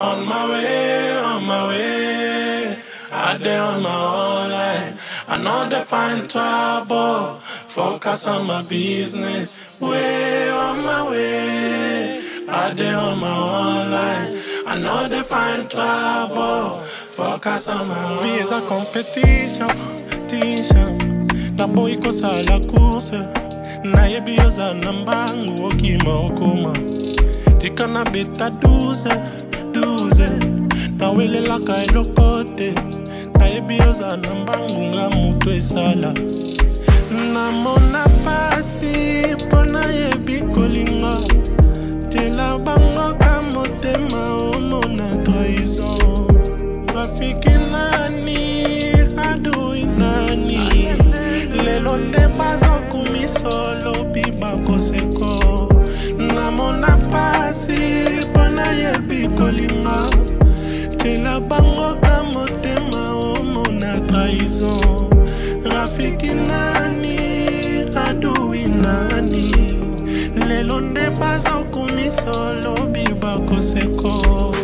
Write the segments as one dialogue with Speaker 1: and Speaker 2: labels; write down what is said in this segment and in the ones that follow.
Speaker 1: On my way, on my way. I dey on my own line. I know they find trouble. Focus on my business. Way on my way. I dey on my own line. I know they find trouble. Focus on my own.
Speaker 2: Vie eza competition, competition. Na boy kosala course. nayebi oza na mbangu okima okoma tika na beta 12 12 nawelelaka eloko te. Nayebi oza na mbangu nga moto esala namona pasi mpo nayebi kolinga. Tela bangoka motema omona trahison. Rafiki nani? Adui nani? Lelo nde bazokumisolobi bakoseko namona pasi kolinga tela bangoka motema omona trahison rafiki nani adui nani lelo nde bazokumisolobi bakoseko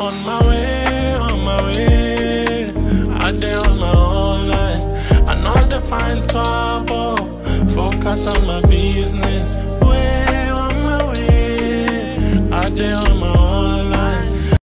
Speaker 1: On my way, on my way. I dey on my own line. I know they find trouble. Focus on my business. Way